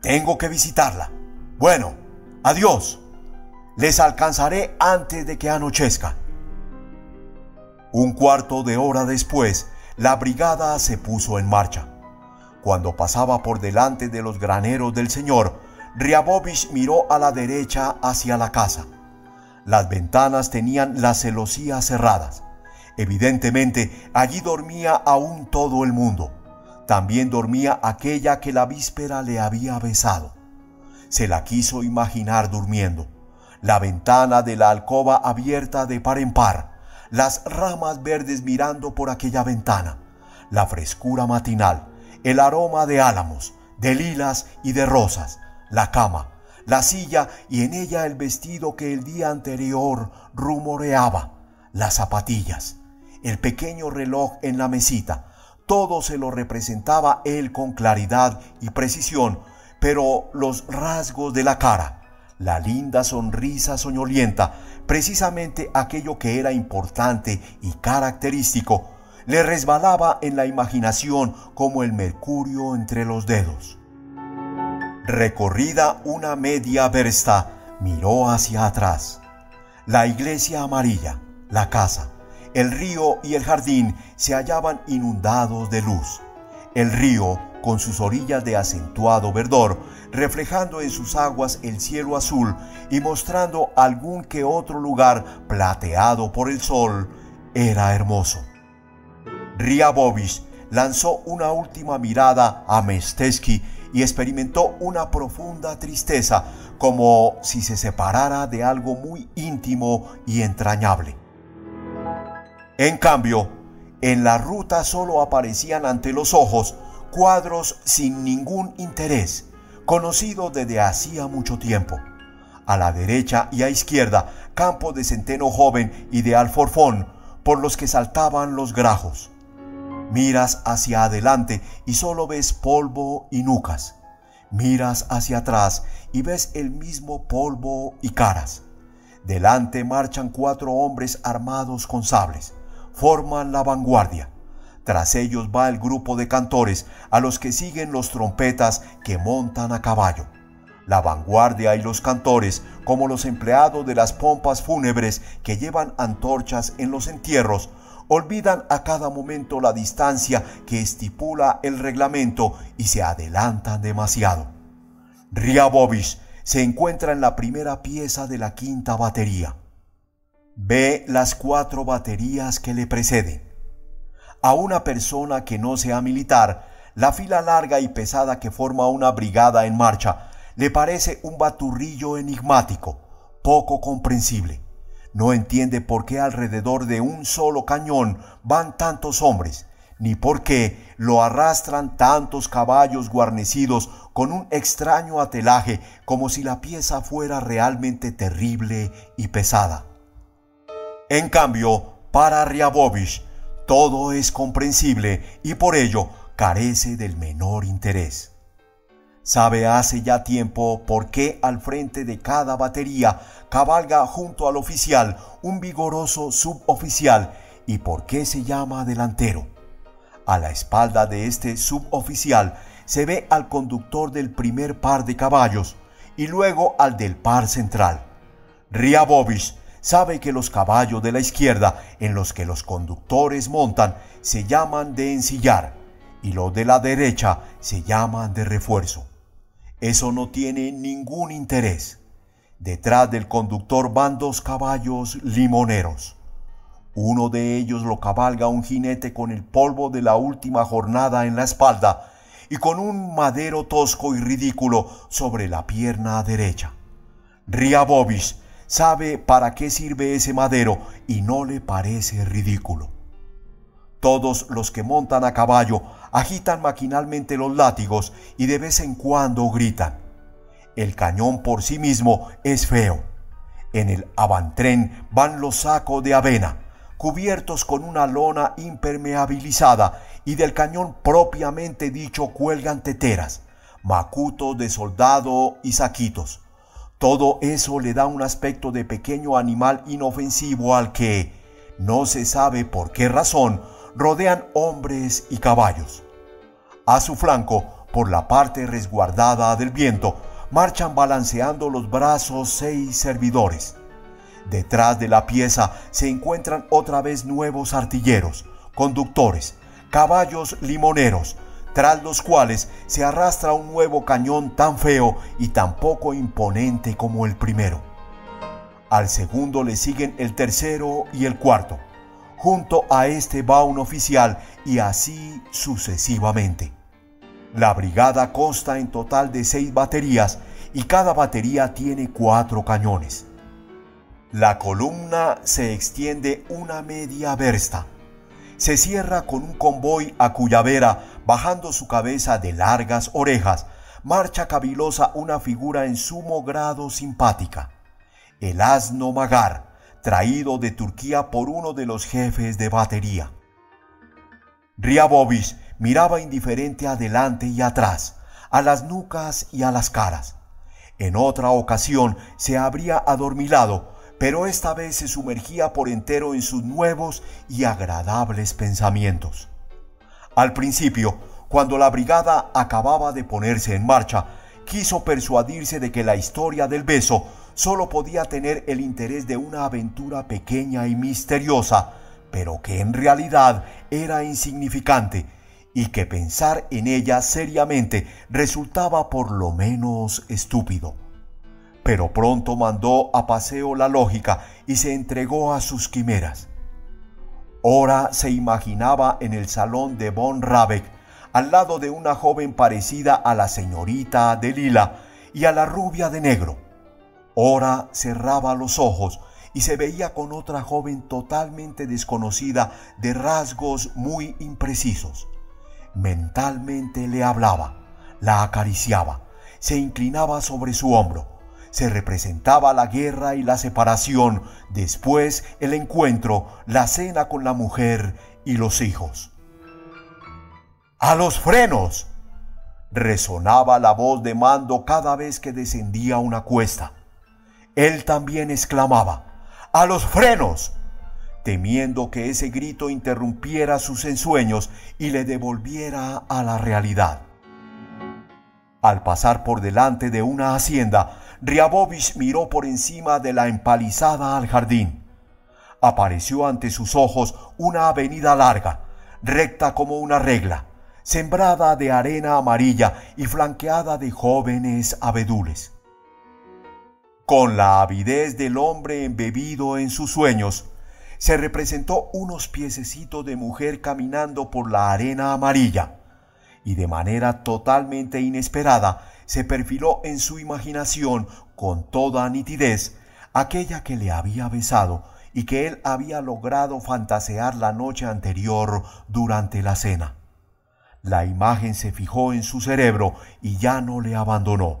Tengo que visitarla. Bueno, adiós. Les alcanzaré antes de que anochezca. Un cuarto de hora después, la brigada se puso en marcha. Cuando pasaba por delante de los graneros del Señor, Riabovich miró a la derecha hacia la casa. Las ventanas tenían las celosías cerradas. Evidentemente, allí dormía aún todo el mundo. También dormía aquella que la víspera le había besado. Se la quiso imaginar durmiendo. La ventana de la alcoba abierta de par en par, las ramas verdes mirando por aquella ventana, la frescura matinal, el aroma de álamos, de lilas y de rosas, la cama, la silla y en ella el vestido que el día anterior rumoreaba, las zapatillas, el pequeño reloj en la mesita, todo se lo representaba él con claridad y precisión, pero los rasgos de la cara, la linda sonrisa soñolienta, precisamente aquello que era importante y característico, le resbalaba en la imaginación como el mercurio entre los dedos. Recorrida una media versta, miró hacia atrás. La iglesia amarilla, la casa, el río y el jardín se hallaban inundados de luz. El río, con sus orillas de acentuado verdor, reflejando en sus aguas el cielo azul y mostrando algún que otro lugar plateado por el sol, era hermoso. Riabovich lanzó una última mirada a Mestesky y experimentó una profunda tristeza, como si se separara de algo muy íntimo y entrañable. En cambio, en la ruta solo aparecían ante los ojos cuadros sin ningún interés, conocidos desde hacía mucho tiempo. A la derecha y a izquierda, campos de centeno joven y de alforfón, por los que saltaban los grajos. Miras hacia adelante y solo ves polvo y nucas. Miras hacia atrás y ves el mismo polvo y caras. Delante marchan cuatro hombres armados con sables. Forman la vanguardia. Tras ellos va el grupo de cantores, a los que siguen los trompetas que montan a caballo. La vanguardia y los cantores, como los empleados de las pompas fúnebres que llevan antorchas en los entierros, olvidan a cada momento la distancia que estipula el reglamento y se adelantan demasiado. Riabovich se encuentra en la primera pieza de la quinta batería. Ve las cuatro baterías que le preceden. A una persona que no sea militar, la fila larga y pesada que forma una brigada en marcha le parece un baturrillo enigmático, poco comprensible. No entiende por qué alrededor de un solo cañón van tantos hombres, ni por qué lo arrastran tantos caballos guarnecidos con un extraño atelaje como si la pieza fuera realmente terrible y pesada. En cambio, para Riabovich, todo es comprensible y por ello carece del menor interés. Sabe hace ya tiempo por qué al frente de cada batería cabalga junto al oficial un vigoroso suboficial y por qué se llama delantero. A la espalda de este suboficial se ve al conductor del primer par de caballos y luego al del par central. Riabovich sabe que los caballos de la izquierda en los que los conductores montan se llaman de ensillar y los de la derecha se llaman de refuerzo. Eso no tiene ningún interés. Detrás del conductor van dos caballos limoneros. Uno de ellos lo cabalga un jinete con el polvo de la última jornada en la espalda y con un madero tosco y ridículo sobre la pierna derecha. Riabovich sabe para qué sirve ese madero y no le parece ridículo. Todos los que montan a caballo agitan maquinalmente los látigos y de vez en cuando gritan. El cañón por sí mismo es feo. En el avantren van los sacos de avena, cubiertos con una lona impermeabilizada, y del cañón propiamente dicho cuelgan teteras, macutos de soldado y saquitos. Todo eso le da un aspecto de pequeño animal inofensivo al que, no se sabe por qué razón, rodean hombres y caballos. A su flanco, por la parte resguardada del viento, marchan balanceando los brazos seis servidores. Detrás de la pieza se encuentran otra vez nuevos artilleros, conductores, caballos limoneros, tras los cuales se arrastra un nuevo cañón tan feo y tan poco imponente como el primero. Al segundo le siguen el tercero y el cuarto. Junto a este va un oficial y así sucesivamente. La brigada consta en total de seis baterías y cada batería tiene cuatro cañones. La columna se extiende una media versta. Se cierra con un convoy a cuya vera, bajando su cabeza de largas orejas, marcha cavilosa una figura en sumo grado simpática. El asno Magar, traído de Turquía por uno de los jefes de batería. Riabovich miraba indiferente adelante y atrás, a las nucas y a las caras. En otra ocasión se habría adormilado, pero esta vez se sumergía por entero en sus nuevos y agradables pensamientos. Al principio, cuando la brigada acababa de ponerse en marcha, quiso persuadirse de que la historia del beso solo podía tener el interés de una aventura pequeña y misteriosa, pero que en realidad era insignificante y que pensar en ella seriamente resultaba por lo menos estúpido. Pero pronto mandó a paseo la lógica y se entregó a sus quimeras. Ora se imaginaba en el salón de von Rabeck, al lado de una joven parecida a la señorita de lila y a la rubia de negro Ora cerraba los ojos y se veía con otra joven totalmente desconocida de rasgos muy imprecisos. Mentalmente le hablaba, la acariciaba, se inclinaba sobre su hombro, se representaba la guerra y la separación, después el encuentro, la cena con la mujer y los hijos. ¡A los frenos! resonaba la voz de mando cada vez que descendía una cuesta él también exclamaba, ¡A los frenos! temiendo que ese grito interrumpiera sus ensueños y le devolviera a la realidad. Al pasar por delante de una hacienda, Riabovich miró por encima de la empalizada al jardín. Apareció ante sus ojos una avenida larga, recta como una regla, sembrada de arena amarilla y flanqueada de jóvenes abedules. Con la avidez del hombre embebido en sus sueños, se representó unos piececitos de mujer caminando por la arena amarilla, y de manera totalmente inesperada se perfiló en su imaginación con toda nitidez aquella que le había besado y que él había logrado fantasear la noche anterior durante la cena. La imagen se fijó en su cerebro y ya no le abandonó.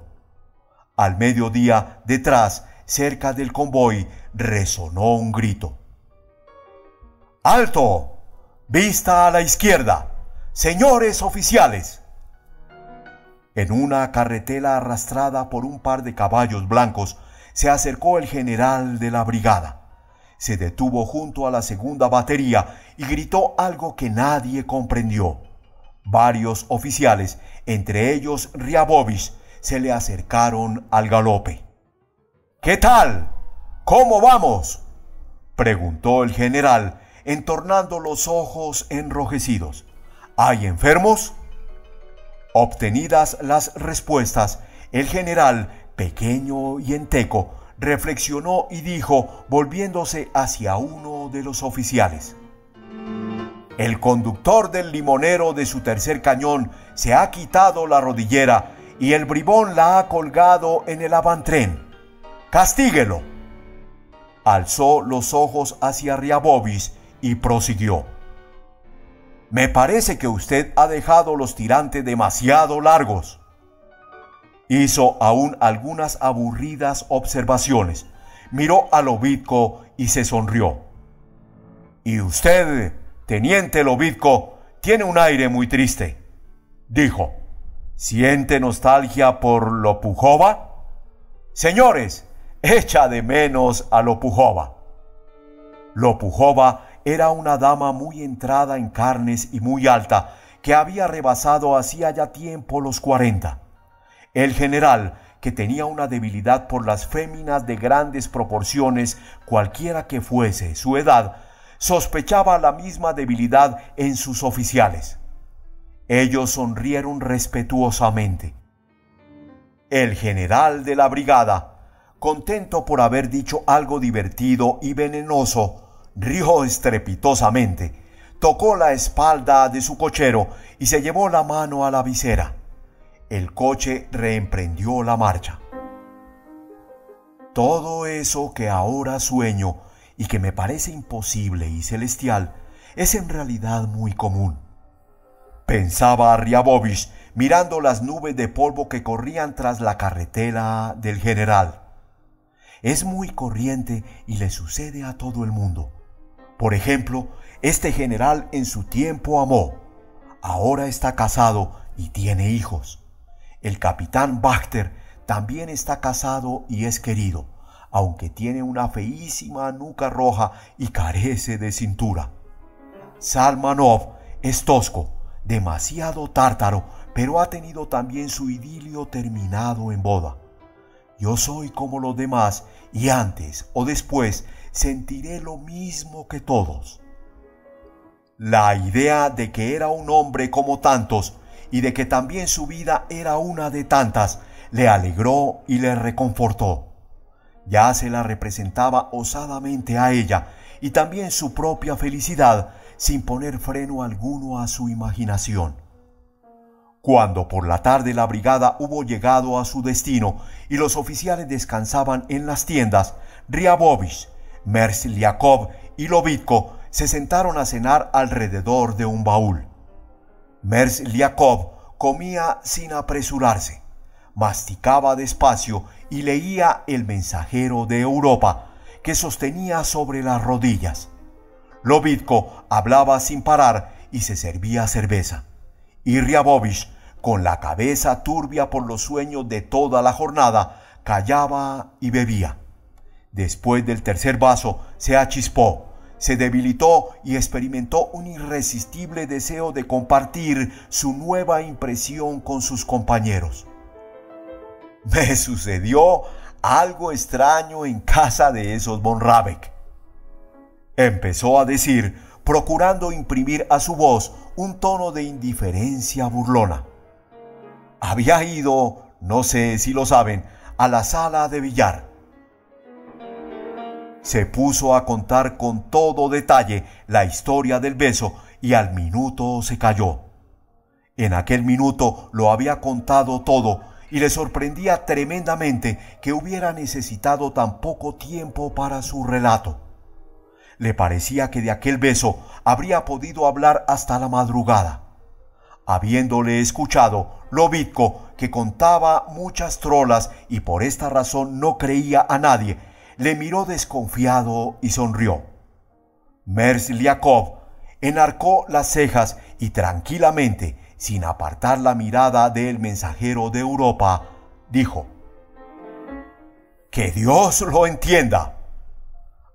Al mediodía, detrás, cerca del convoy, resonó un grito. ¡Alto! Vista a la izquierda. Señores oficiales. En una carretela arrastrada por un par de caballos blancos, se acercó el general de la brigada. Se detuvo junto a la segunda batería y gritó algo que nadie comprendió. Varios oficiales, entre ellos Riabovich, se le acercaron al galope. ¿Qué tal? ¿Cómo vamos? preguntó el general, entornando los ojos enrojecidos. ¿Hay enfermos? Obtenidas las respuestas, el general, pequeño y enteco, reflexionó y dijo, volviéndose hacia uno de los oficiales. El conductor del limonero de su tercer cañón se ha quitado la rodillera y el bribón la ha colgado en el avantren. ¡Castíguelo! Alzó los ojos hacia Riabovis y prosiguió. Me parece que usted ha dejado los tirantes demasiado largos. Hizo aún algunas aburridas observaciones. Miró a Lobitko y se sonrió. Y usted, teniente Lobitko, tiene un aire muy triste. Dijo, ¿siente nostalgia por Lopujova? Señores, echa de menos a Lopujova. Lopujova era una dama muy entrada en carnes y muy alta, que había rebasado hacía ya tiempo los cuarenta. El general, que tenía una debilidad por las féminas de grandes proporciones, cualquiera que fuese su edad, sospechaba la misma debilidad en sus oficiales. Ellos sonrieron respetuosamente. El general de la brigada, contento por haber dicho algo divertido y venenoso, rió estrepitosamente, tocó la espalda de su cochero y se llevó la mano a la visera. El coche reemprendió la marcha. Todo eso que ahora sueño y que me parece imposible y celestial es en realidad muy común. Pensaba Riabovich mirando las nubes de polvo que corrían tras la carretera del general. Es muy corriente y le sucede a todo el mundo. Por ejemplo, este general en su tiempo amó, ahora está casado y tiene hijos. El capitán Bachter también está casado y es querido, aunque tiene una feísima nuca roja y carece de cintura. Salmanov es tosco, demasiado tártaro, pero ha tenido también su idilio terminado en boda. Yo soy como los demás y antes o después sentiré lo mismo que todos. La idea de que era un hombre como tantos y de que también su vida era una de tantas le alegró y le reconfortó. Ya se la representaba osadamente a ella y también su propia felicidad sin poner freno alguno a su imaginación. Cuando por la tarde la brigada hubo llegado a su destino y los oficiales descansaban en las tiendas, Riabovich Mersliakov y Lobitko se sentaron a cenar alrededor de un baúl. Mersliakov comía sin apresurarse, masticaba despacio y leía El mensajero de Europa, que sostenía sobre las rodillas. Lobitko hablaba sin parar y se servía cerveza. Y con la cabeza turbia por los sueños de toda la jornada, callaba y bebía. Después del tercer vaso, se achispó, se debilitó y experimentó un irresistible deseo de compartir su nueva impresión con sus compañeros. Me sucedió algo extraño en casa de esos von Rabeck. Empezó a decir, procurando imprimir a su voz un tono de indiferencia burlona. Había ido, no sé si lo saben, a la sala de billar se puso a contar con todo detalle la historia del beso y al minuto se calló. En aquel minuto lo había contado todo y le sorprendía tremendamente que hubiera necesitado tan poco tiempo para su relato. Le parecía que de aquel beso habría podido hablar hasta la madrugada. Habiéndole escuchado, Lobitko, que contaba muchas trolas y por esta razón no creía a nadie, le miró desconfiado y sonrió. Mersliakov enarcó las cejas y tranquilamente, sin apartar la mirada del mensajero de Europa, dijo, Que Dios lo entienda.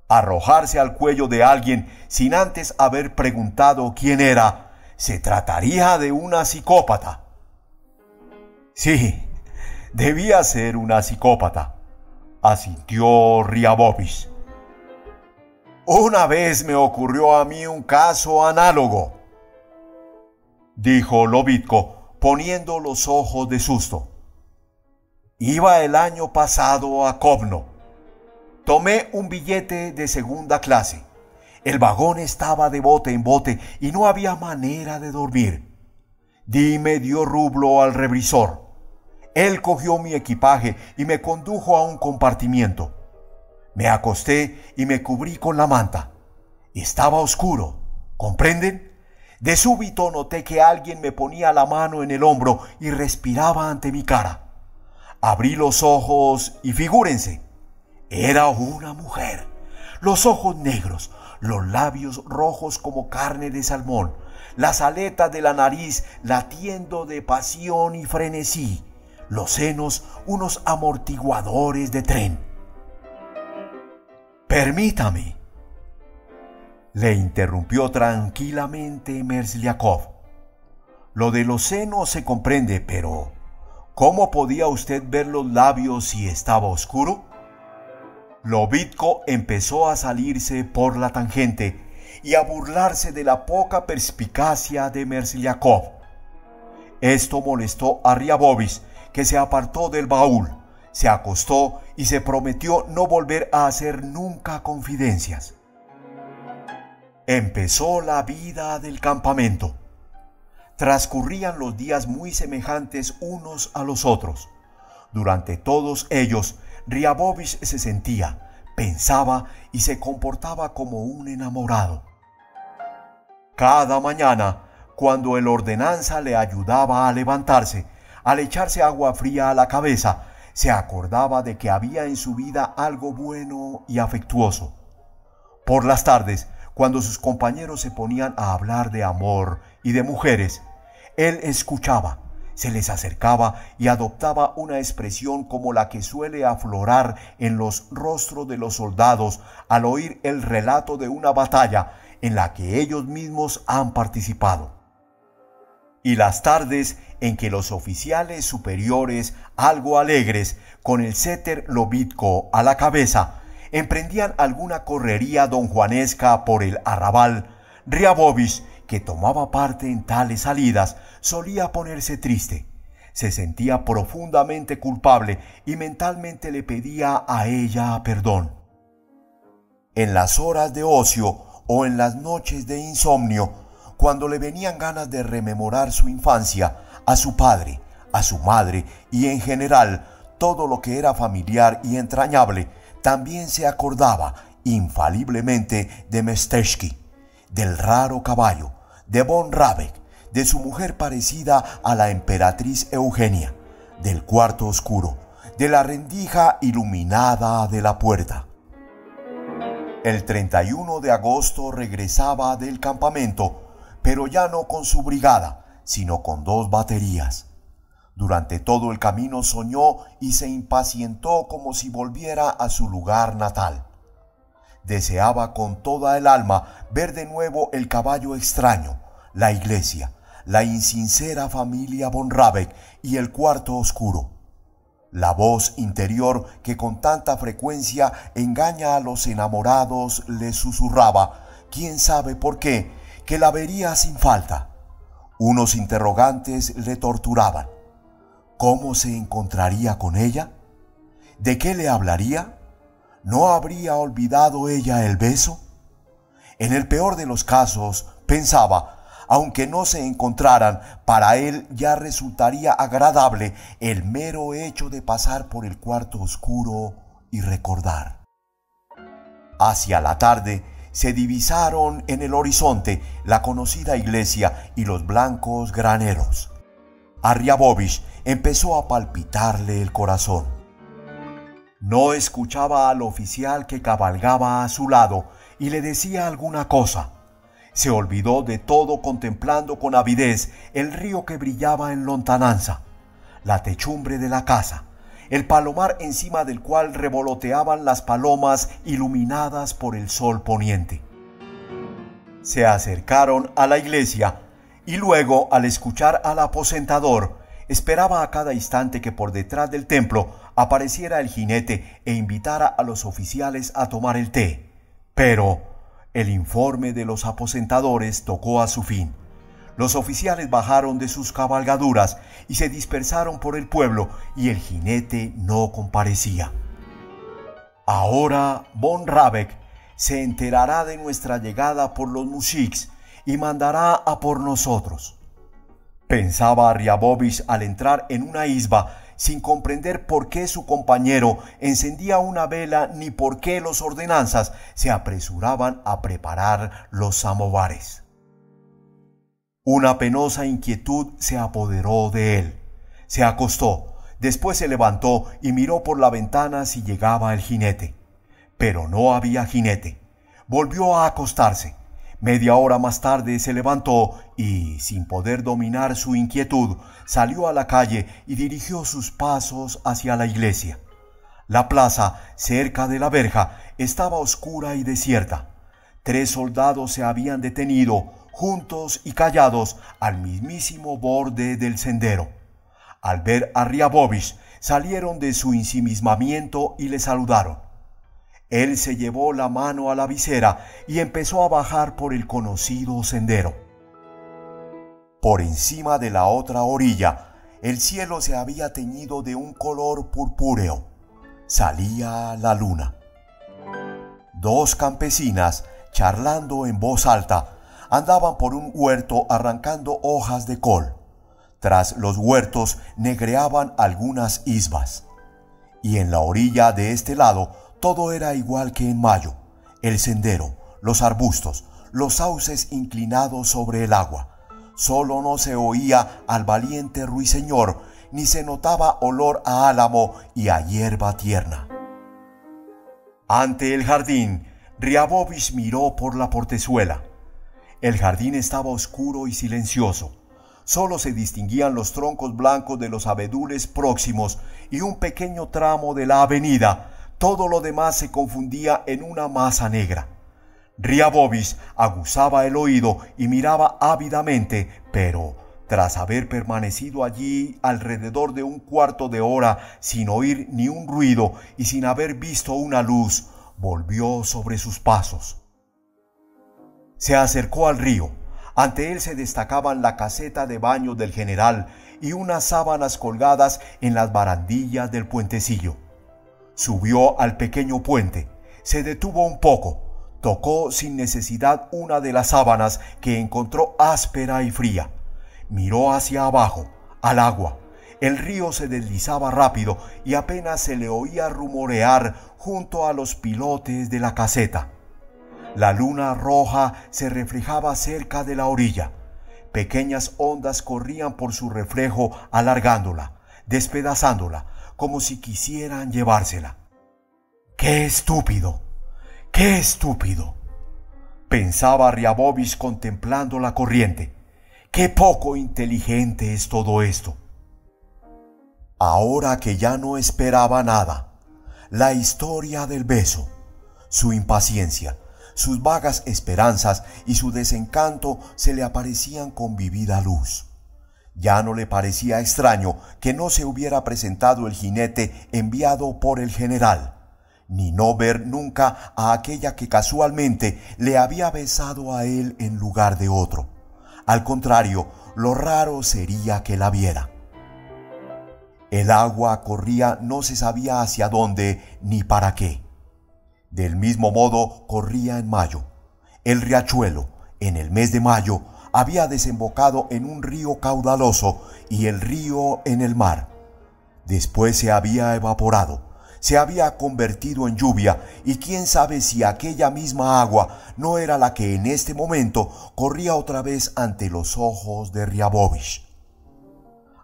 Arrojarse al cuello de alguien sin antes haber preguntado quién era, se trataría de una psicópata. Sí, debía ser una psicópata, asintió Riabobis. Una vez me ocurrió a mí un caso análogo, dijo Lobitko, poniendo los ojos de susto. Iba el año pasado a Kovno. Tomé un billete de segunda clase. El vagón estaba de bote en bote y no había manera de dormir. Di medio rublo al revisor. Él cogió mi equipaje y me condujo a un compartimiento. Me acosté y me cubrí con la manta. Estaba oscuro, ¿comprenden? De súbito noté que alguien me ponía la mano en el hombro y respiraba ante mi cara. Abrí los ojos y figúrense, era una mujer. Los ojos negros, los labios rojos como carne de salmón, las aletas de la nariz latiendo de pasión y frenesí, los senos unos amortiguadores de tren. Permítame, le interrumpió tranquilamente Mersliakov. Lo de los senos se comprende, pero ¿cómo podía usted ver los labios si estaba oscuro? Lobitko empezó a salirse por la tangente y a burlarse de la poca perspicacia de Mersliakov. Esto molestó a Riabovis, que se apartó del baúl se acostó y se prometió no volver a hacer nunca confidencias. Empezó la vida del campamento. Transcurrían los días muy semejantes unos a los otros. Durante todos ellos, Riabovich se sentía, pensaba y se comportaba como un enamorado. Cada mañana, cuando el ordenanza le ayudaba a levantarse, al echarse agua fría a la cabeza, se acordaba de que había en su vida algo bueno y afectuoso. Por las tardes, cuando sus compañeros se ponían a hablar de amor y de mujeres, él escuchaba, se les acercaba y adoptaba una expresión como la que suele aflorar en los rostros de los soldados al oír el relato de una batalla en la que ellos mismos han participado y las tardes en que los oficiales superiores, algo alegres, con el céter lobitco a la cabeza, emprendían alguna correría donjuanesca por el arrabal, Riabovis, que tomaba parte en tales salidas, solía ponerse triste. Se sentía profundamente culpable y mentalmente le pedía a ella perdón. En las horas de ocio o en las noches de insomnio, cuando le venían ganas de rememorar su infancia, a su padre, a su madre y en general todo lo que era familiar y entrañable, también se acordaba infaliblemente de Mestersky, del raro caballo, de Von Rabeck, de su mujer parecida a la emperatriz Eugenia, del cuarto oscuro, de la rendija iluminada de la puerta. El 31 de agosto regresaba del campamento pero ya no con su brigada, sino con dos baterías. Durante todo el camino soñó y se impacientó como si volviera a su lugar natal. Deseaba con toda el alma ver de nuevo el caballo extraño, la iglesia, la insincera familia von Rabeck y el cuarto oscuro. La voz interior que con tanta frecuencia engaña a los enamorados le susurraba, quién sabe por qué, que la vería sin falta. Unos interrogantes le torturaban. ¿Cómo se encontraría con ella? ¿De qué le hablaría? ¿No habría olvidado ella el beso? En el peor de los casos, pensaba, aunque no se encontraran, para él ya resultaría agradable el mero hecho de pasar por el cuarto oscuro y recordar. Hacia la tarde, se divisaron en el horizonte la conocida iglesia y los blancos graneros. A Riabovich empezó a palpitarle el corazón. No escuchaba al oficial que cabalgaba a su lado y le decía alguna cosa. Se olvidó de todo contemplando con avidez el río que brillaba en lontananza, la techumbre de la casa, el palomar encima del cual revoloteaban las palomas iluminadas por el sol poniente. Se acercaron a la iglesia y luego, al escuchar al aposentador, esperaba a cada instante que por detrás del templo apareciera el jinete e invitara a los oficiales a tomar el té. Pero el informe de los aposentadores tocó a su fin. Los oficiales bajaron de sus cabalgaduras y se dispersaron por el pueblo y el jinete no comparecía. Ahora Von Rabeck se enterará de nuestra llegada por los musiks y mandará a por nosotros. Pensaba Riabobis al entrar en una isba sin comprender por qué su compañero encendía una vela ni por qué los ordenanzas se apresuraban a preparar los samovares. Una penosa inquietud se apoderó de él. Se acostó, después se levantó y miró por la ventana si llegaba el jinete. Pero no había jinete. Volvió a acostarse. Media hora más tarde se levantó y, sin poder dominar su inquietud, salió a la calle y dirigió sus pasos hacia la iglesia. La plaza, cerca de la verja, estaba oscura y desierta. Tres soldados se habían detenido juntos y callados al mismísimo borde del sendero. Al ver a Riabovich, salieron de su ensimismamiento y le saludaron. Él se llevó la mano a la visera y empezó a bajar por el conocido sendero. Por encima de la otra orilla, el cielo se había teñido de un color purpúreo. Salía la luna. Dos campesinas, charlando en voz alta, andaban por un huerto arrancando hojas de col. Tras los huertos negreaban algunas isbas. Y en la orilla de este lado todo era igual que en mayo. El sendero, los arbustos, los sauces inclinados sobre el agua. Solo no se oía al valiente ruiseñor, ni se notaba olor a álamo y a hierba tierna. Ante el jardín, Riabobis miró por la portezuela. El jardín estaba oscuro y silencioso. Solo se distinguían los troncos blancos de los abedules próximos y un pequeño tramo de la avenida. Todo lo demás se confundía en una masa negra. Riabobis aguzaba el oído y miraba ávidamente, pero tras haber permanecido allí alrededor de un cuarto de hora sin oír ni un ruido y sin haber visto una luz, volvió sobre sus pasos. Se acercó al río. Ante él se destacaban la caseta de baño del general y unas sábanas colgadas en las barandillas del puentecillo. Subió al pequeño puente, se detuvo un poco, tocó sin necesidad una de las sábanas que encontró áspera y fría. Miró hacia abajo, al agua. El río se deslizaba rápido y apenas se le oía rumorear junto a los pilotes de la caseta. La luna roja se reflejaba cerca de la orilla. Pequeñas ondas corrían por su reflejo alargándola, despedazándola, como si quisieran llevársela. ¡Qué estúpido! ¡Qué estúpido! Pensaba Riabobis contemplando la corriente. ¡Qué poco inteligente es todo esto! Ahora que ya no esperaba nada, la historia del beso, su impaciencia, sus vagas esperanzas y su desencanto se le aparecían con vivida luz. Ya no le parecía extraño que no se hubiera presentado el jinete enviado por el general, ni no ver nunca a aquella que casualmente le había besado a él en lugar de otro. Al contrario, lo raro sería que la viera. El agua corría no se sabía hacia dónde ni para qué. Del mismo modo corría en mayo. El riachuelo, en el mes de mayo, había desembocado en un río caudaloso y el río en el mar. Después se había evaporado, se había convertido en lluvia y quién sabe si aquella misma agua no era la que en este momento corría otra vez ante los ojos de Riabovich.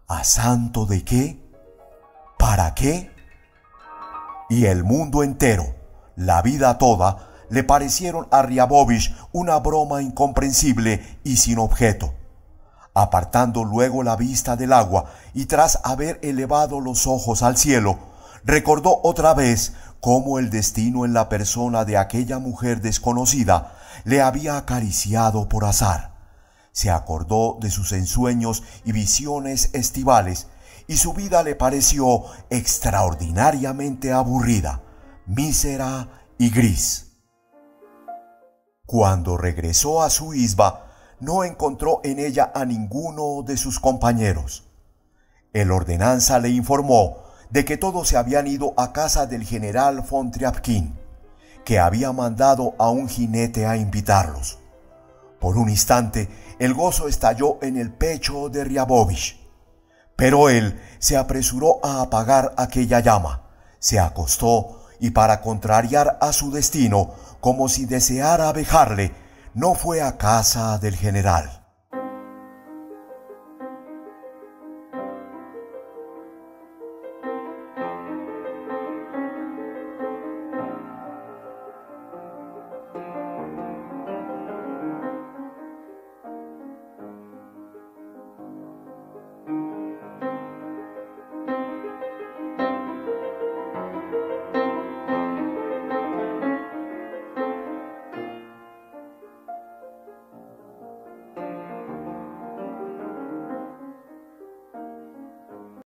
¿A santo de qué? ¿Para qué? Y el mundo entero la vida toda, le parecieron a Riabovich una broma incomprensible y sin objeto. Apartando luego la vista del agua y tras haber elevado los ojos al cielo, recordó otra vez cómo el destino en la persona de aquella mujer desconocida le había acariciado por azar. Se acordó de sus ensueños y visiones estivales, y su vida le pareció extraordinariamente aburrida, mísera y gris. Cuando regresó a su isba, no encontró en ella a ninguno de sus compañeros. El ordenanza le informó de que todos se habían ido a casa del general von Triapkin, que había mandado a un jinete a invitarlos. Por un instante, el gozo estalló en el pecho de Ryabovich. Pero él se apresuró a apagar aquella llama, se acostó y para contrariar a su destino, como si deseara abejarle, no fue a casa del general.